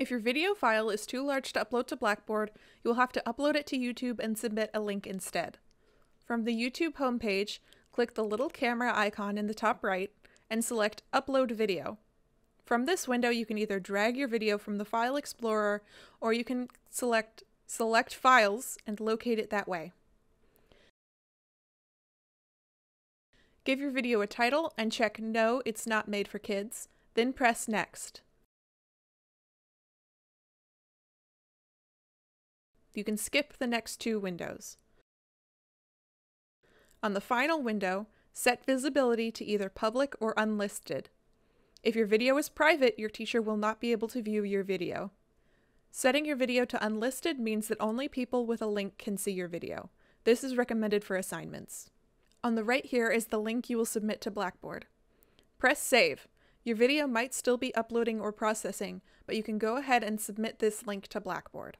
If your video file is too large to upload to Blackboard, you will have to upload it to YouTube and submit a link instead. From the YouTube homepage, click the little camera icon in the top right and select Upload Video. From this window, you can either drag your video from the File Explorer or you can select Select Files and locate it that way. Give your video a title and check No, it's not made for kids, then press Next. You can skip the next two windows. On the final window, set visibility to either public or unlisted. If your video is private, your teacher will not be able to view your video. Setting your video to unlisted means that only people with a link can see your video. This is recommended for assignments. On the right here is the link you will submit to Blackboard. Press Save. Your video might still be uploading or processing, but you can go ahead and submit this link to Blackboard.